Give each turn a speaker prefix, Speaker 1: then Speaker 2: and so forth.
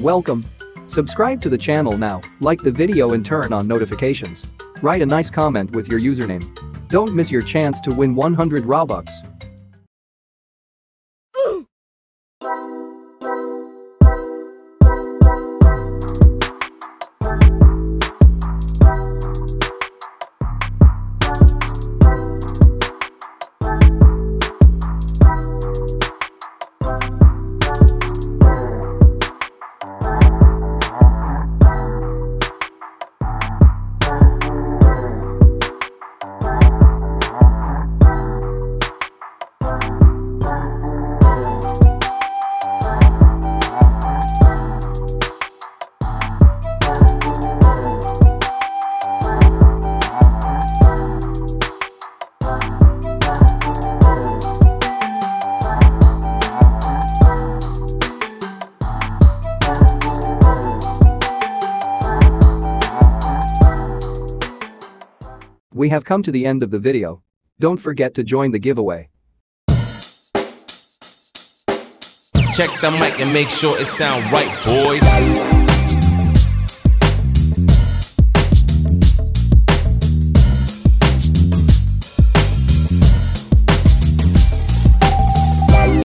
Speaker 1: Welcome. Subscribe to the channel now, like the video and turn on notifications. Write a nice comment with your username. Don't miss your chance to win 100 Robux. We have come to the end of the video. Don't forget to join the giveaway.
Speaker 2: Check the mic and make sure it sound right, boys.